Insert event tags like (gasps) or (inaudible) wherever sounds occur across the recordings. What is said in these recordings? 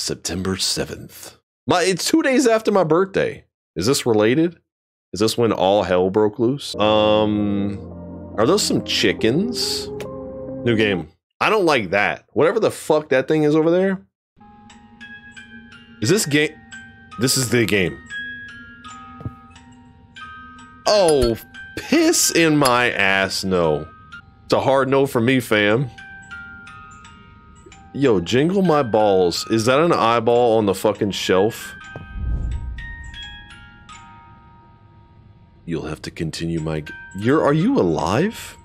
September 7th. My it's 2 days after my birthday. Is this related? Is this when all hell broke loose? Um are those some chickens? New game. I don't like that. Whatever the fuck that thing is over there. Is this game This is the game. Oh, piss in my ass no. It's a hard no for me, fam. Yo, jingle my balls. Is that an eyeball on the fucking shelf? You'll have to continue my. You're. Are you alive?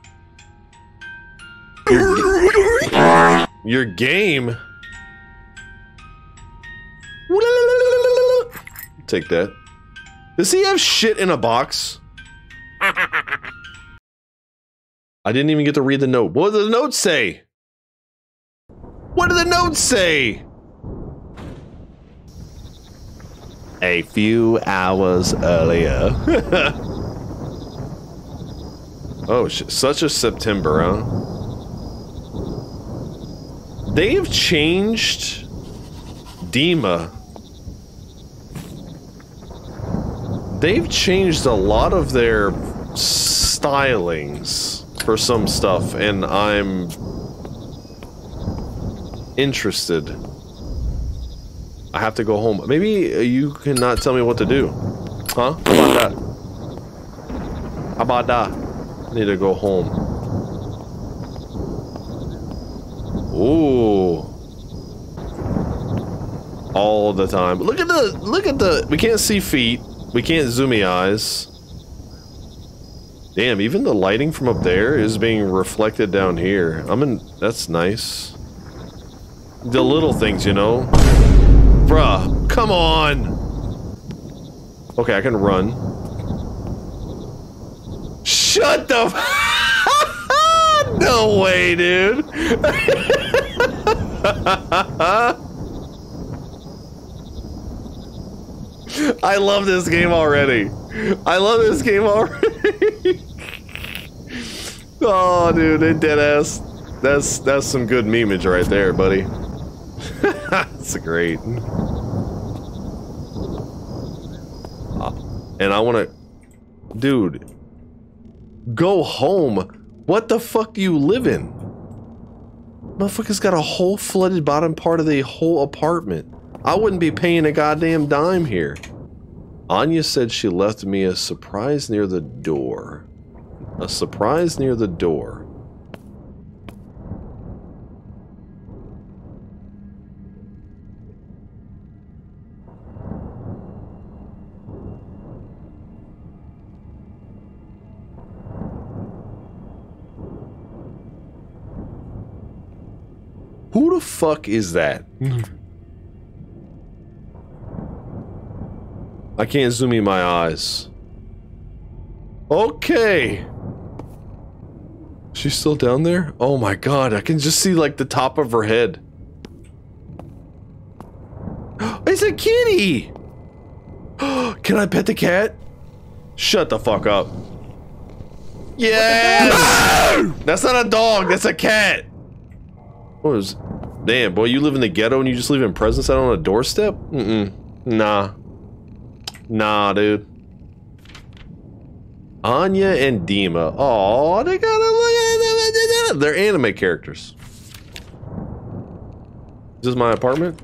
Your, your game. Take that. Does he have shit in a box? (laughs) I didn't even get to read the note. What does the note say? What do the notes say? A few hours earlier. (laughs) oh, such a September, huh? They've changed Dima. They've changed a lot of their stylings for some stuff, and I'm interested. I have to go home. Maybe you cannot tell me what to do. Huh? How about that? How about that? I need to go home. Ooh. All the time. Look at the, look at the, we can't see feet. We can't zoomy eyes. Damn, even the lighting from up there is being reflected down here. I'm in, that's nice. The little things, you know? Bruh, come on! Okay, I can run. Shut the (laughs) No way, dude! (laughs) I love this game already. I love this game already. (laughs) oh, dude, they dead ass. That's that's some good memeage right there, buddy. (laughs) That's great. Uh, and I want to... Dude. Go home. What the fuck do you live in? Motherfucker's got a whole flooded bottom part of the whole apartment. I wouldn't be paying a goddamn dime here. Anya said she left me a surprise near the door. A surprise near the door. Who the fuck is that? I can't zoom in my eyes. Okay. She's still down there? Oh my god, I can just see like the top of her head. (gasps) It's a kitty! (gasps) Can I pet the cat? Shut the fuck up. Yes! (laughs) That's not a dog, that's a cat! What was Damn, boy, you live in the ghetto and you just leaving presents out on a doorstep? Mm-mm. Nah. Nah, dude. Anya and Dima. Oh, they gotta look at them. They're anime characters. Is this my apartment?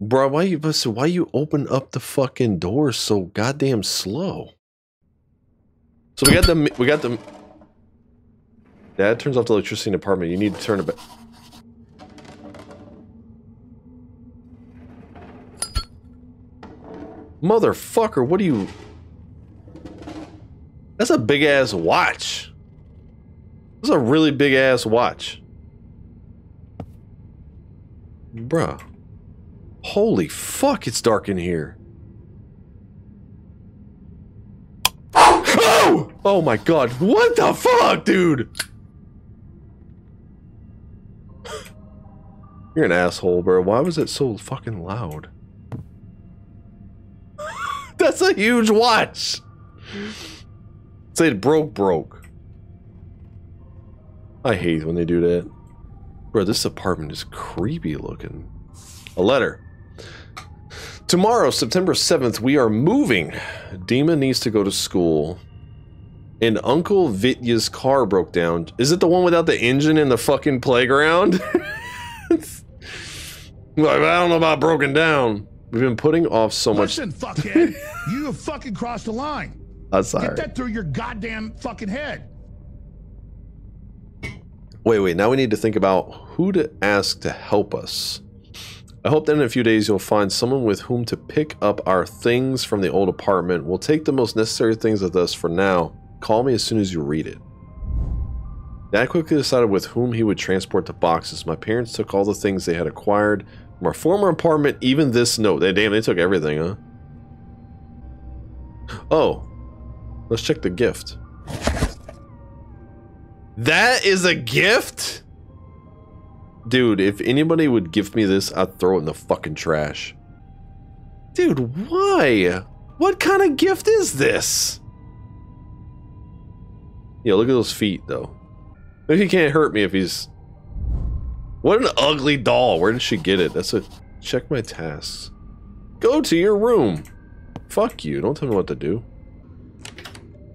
Bro, why you why you open up the fucking door so goddamn slow? So we got the we got the Dad turns off the electricity in the apartment. You need to turn it back. Motherfucker, what do you... That's a big-ass watch. That's a really big-ass watch. Bruh. Holy fuck, it's dark in here. Oh! Oh my god, what the fuck, dude? You're an asshole, bro. Why was it so fucking loud? (laughs) That's a huge watch! Say it broke, broke. I hate when they do that. Bro, this apartment is creepy looking. A letter. Tomorrow, September 7th, we are moving. Dima needs to go to school. And Uncle Vitya's car broke down. Is it the one without the engine in the fucking playground? (laughs) like, I don't know about broken down. We've been putting off so Listen, much. fuckhead, (laughs) you have fucking crossed the line. Uh, I'm sorry. Get that through your goddamn fucking head. Wait, wait. Now we need to think about who to ask to help us. I hope that in a few days you'll find someone with whom to pick up our things from the old apartment. We'll take the most necessary things with us for now. Call me as soon as you read it. Dad quickly decided with whom he would transport the boxes. My parents took all the things they had acquired our former apartment, even this note. They damn, they took everything, huh? Oh, let's check the gift. That is a gift? Dude, if anybody would give me this, I'd throw it in the fucking trash. Dude, why? What kind of gift is this? Yeah, look at those feet, though. Maybe he can't hurt me if he's... What an ugly doll. Where did she get it? That's a... Check my tasks. Go to your room. Fuck you. Don't tell me what to do.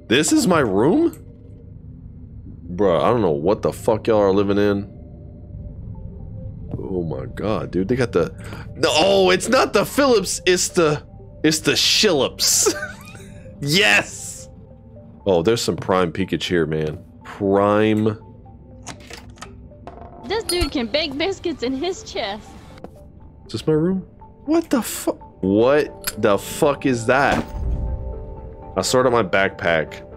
This is my room? Bruh, I don't know what the fuck y'all are living in. Oh my god, dude. They got the... No, oh, it's not the Phillips. It's the... It's the Shillips. (laughs) yes! Oh, there's some prime Pikachu here, man. Prime... This dude can bake biscuits in his chest. Is this my room? What the fuck? What the fuck is that? I sort sorted my backpack.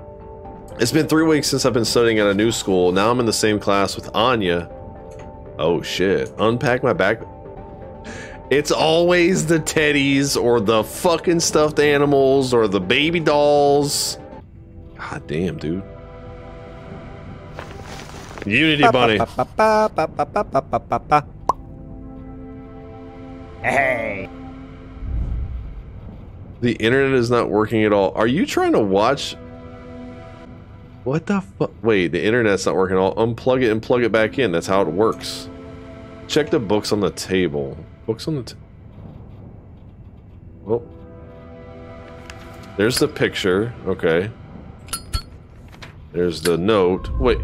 It's been three weeks since I've been studying at a new school. Now I'm in the same class with Anya. Oh shit. Unpack my back. It's always the teddies or the fucking stuffed animals or the baby dolls. God damn, dude. Unity Bunny. Hey. The internet is not working at all. Are you trying to watch? What the fuck? Wait, the internet's not working at all. Unplug it and plug it back in. That's how it works. Check the books on the table. Books on the t Oh. There's the picture. Okay. There's the note. Wait.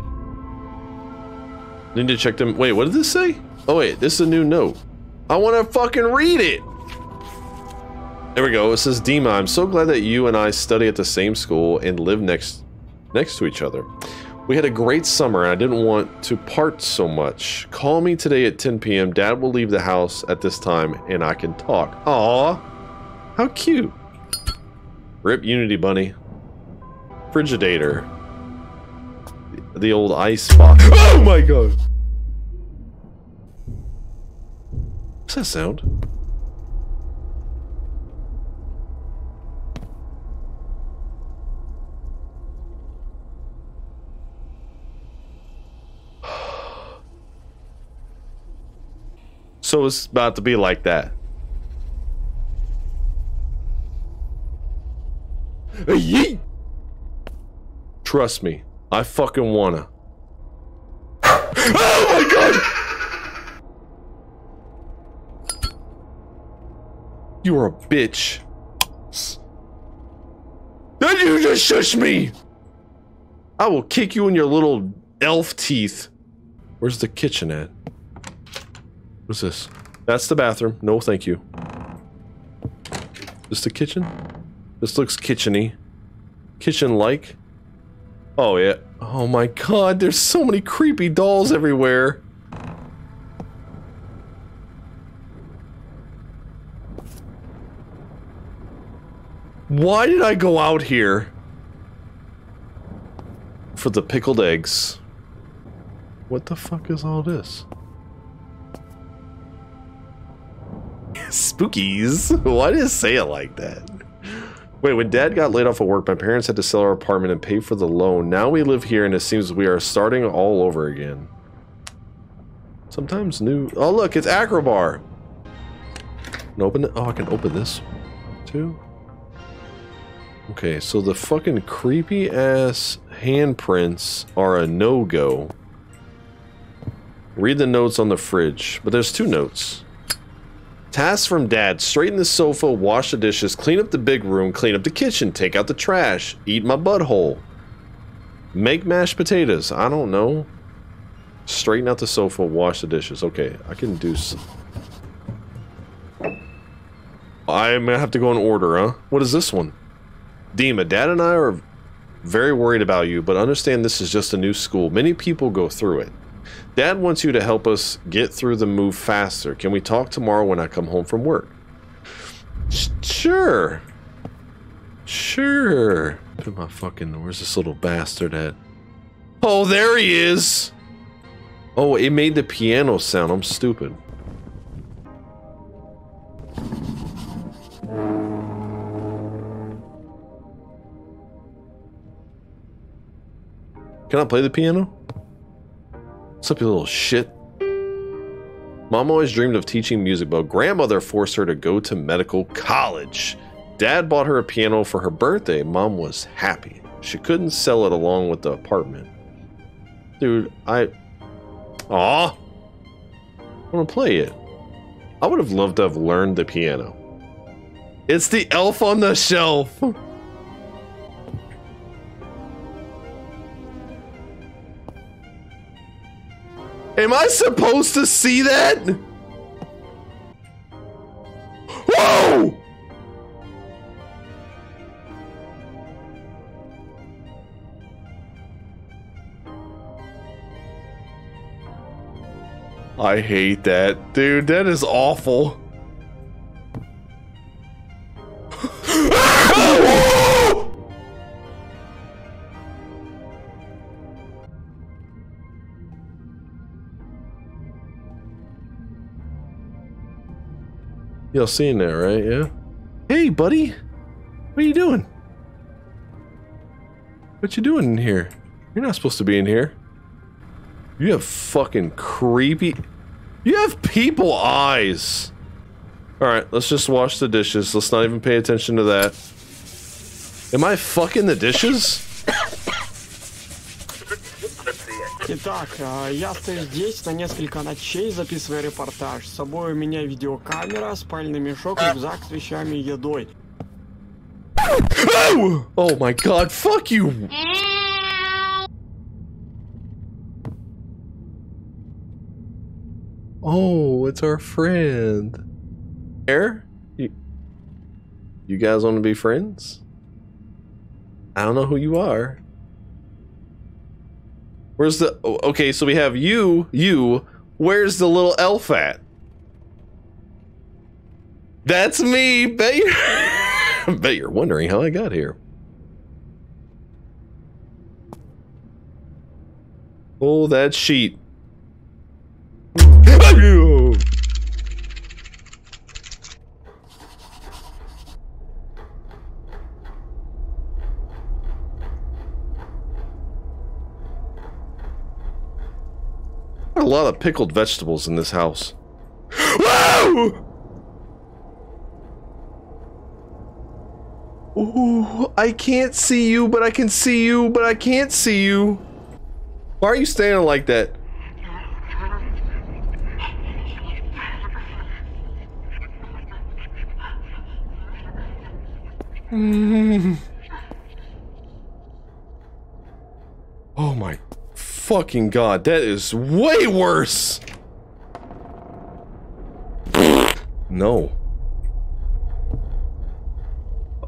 Need to check them. Wait, what did this say? Oh, wait. This is a new note. I want to fucking read it. There we go. It says, Dima, I'm so glad that you and I study at the same school and live next next to each other. We had a great summer and I didn't want to part so much. Call me today at 10 p.m. Dad will leave the house at this time and I can talk. Aw, how cute. Rip Unity Bunny. Frigidator. The old ice box. Oh my god! What's that sound? (sighs) So it's about to be like that. Yeet! Trust me, I fucking wanna. oh my god! You are a bitch. Then you just shush me! I will kick you in your little elf teeth. Where's the kitchen at? What's this? That's the bathroom. No, thank you. This the kitchen? This looks kitcheny. Kitchen-like. Oh, yeah. Oh my god, there's so many creepy dolls everywhere. Why did I go out here? For the pickled eggs. What the fuck is all this? (laughs) Spookies. (laughs) Why did it say it like that? Wait, when dad got laid off of work, my parents had to sell our apartment and pay for the loan. Now we live here and it seems we are starting all over again. Sometimes new... Oh, look, it's Acrobar. Can open it? Oh, I can open this too. Okay, so the fucking creepy ass handprints are a no-go. Read the notes on the fridge, but there's two notes. Tasks from dad straighten the sofa, wash the dishes, clean up the big room, clean up the kitchen, take out the trash, eat my butthole. Make mashed potatoes. I don't know. Straighten out the sofa, wash the dishes. Okay, I can do some. I'm gonna have to go in order, huh? What is this one? Dima, Dad and I are very worried about you, but understand this is just a new school. Many people go through it. Dad wants you to help us get through the move faster. Can we talk tomorrow when I come home from work? Sure. Sure. Look my fucking. Where's this little bastard at? Oh, there he is. Oh, it made the piano sound. I'm stupid. Can I play the piano? You little shit? Mom always dreamed of teaching music, but grandmother forced her to go to medical college. Dad bought her a piano for her birthday. Mom was happy. She couldn't sell it along with the apartment. Dude, I. Aw! I want to play it. I would have loved to have learned the piano. It's the elf on the shelf! (laughs) Am I supposed to see that? Whoa! I hate that. Dude, that is awful. Y'all seen that, right? Yeah. Hey, buddy. What are you doing? What you doing in here? You're not supposed to be in here. You have fucking creepy... You have people eyes. Alright, let's just wash the dishes. Let's not even pay attention to that. Am I fucking the dishes? Итак, э, я стою здесь на несколько ночей, записывая репортаж. С собой у меня видеокамера, спальный мешок, рюкзак с вещами и едой. Oh my god, fuck you! Oh, it's our friend. Air? You, you guys want to be friends? I don't know who you are. Where's the... Okay, so we have you, you. Where's the little elf at? That's me! You're, (laughs) bet you're wondering how I got here. Oh, that sheet. (laughs) A lot of pickled vegetables in this house. Whoa! Ooh, I can't see you, but I can see you, but I can't see you. Why are you standing like that? Mm. (laughs) Oh my fucking god, that is way worse! No.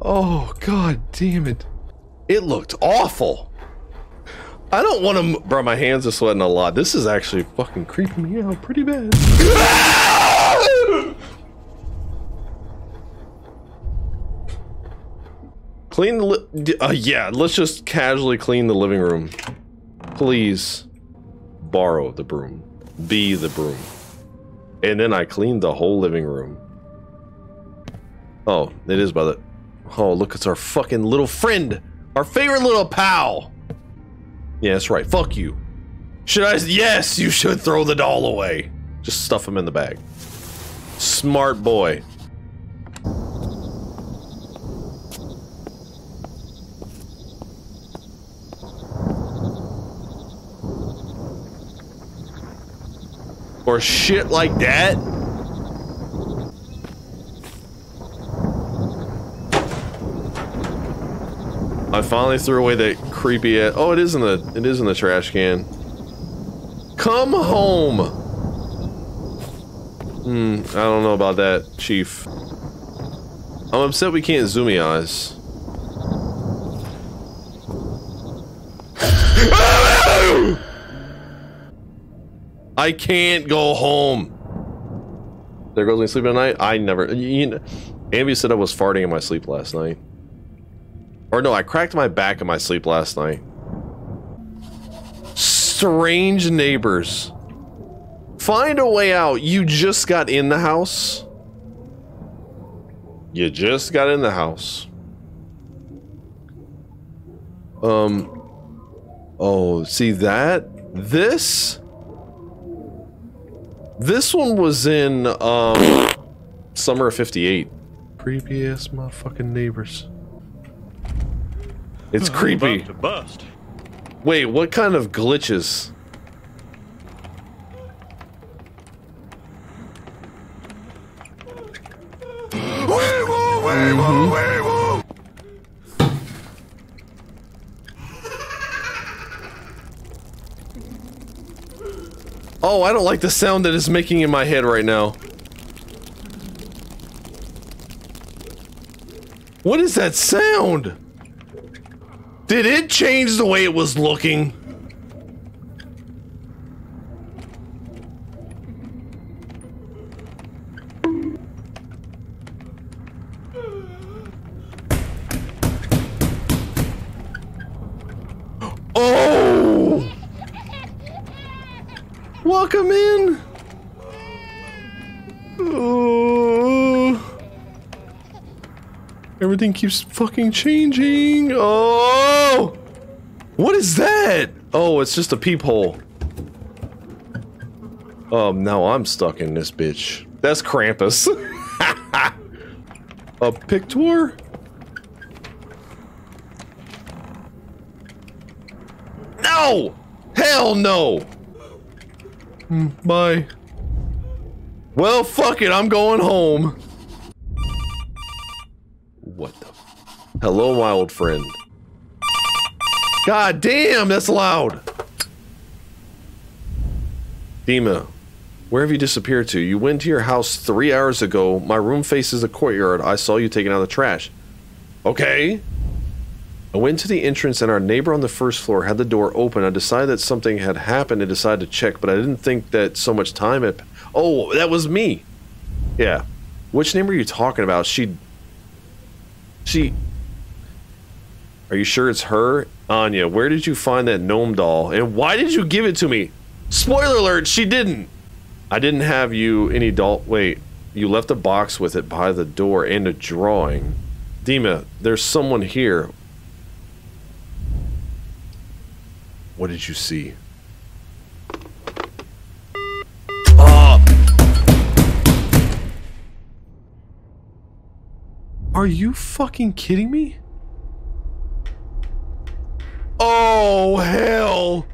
Oh god damn it. It looked awful. I don't want to, bro. My hands are sweating a lot. This is actually fucking creeping me out pretty bad. Clean the, uh, yeah. Let's just casually clean the living room. Please, borrow the broom. Be the broom. And then I cleaned the whole living room. Oh, it is by the. Oh, look, it's our fucking little friend, our favorite little pal. Yeah, that's right. Fuck you. Should I? Yes, you should throw the doll away. Just stuff him in the bag. Smart boy. Or shit like that? I finally threw away that creepy ass- Oh, it is in the- it is in the trash can. Come home! Hmm, I don't know about that, Chief. I'm upset we can't zoomy I can't go home. There goes me sleeping at night. I never. You know, Ambi said I was farting in my sleep last night. Or no, I cracked my back in my sleep last night. Strange neighbors. Find a way out. You just got in the house. You just got in the house. Um. Oh, see that? This? This one was in, um, summer of 58. Creepy ass motherfucking neighbors. It's creepy. About to bust. Wait, what kind of glitches? Oh, I don't like the sound that is making in my head right now. What is that sound? Did it change the way it was looking? Oh! Welcome in. Oh. Everything keeps fucking changing. Oh! What is that? Oh, it's just a peephole. Um, now I'm stuck in this bitch. That's Krampus. (laughs) a Pictor? No! Hell no! Hmm, Bye. Well, fuck it, I'm going home. What the? Hello, my old friend. God damn, that's loud. Dima, where have you disappeared to? You went to your house three hours ago. My room faces the courtyard. I saw you taking out the trash. Okay. I went to the entrance and our neighbor on the first floor had the door open. I decided that something had happened and decided to check, but I didn't think that so much time had... Oh, that was me. Yeah. Which name are you talking about? She... She... Are you sure it's her? Anya, where did you find that gnome doll? And why did you give it to me? Spoiler alert, she didn't. I didn't have you any doll... Wait. You left a box with it by the door and a drawing. Dima, there's someone here. What did you see? Oh! Are you fucking kidding me? Oh, hell!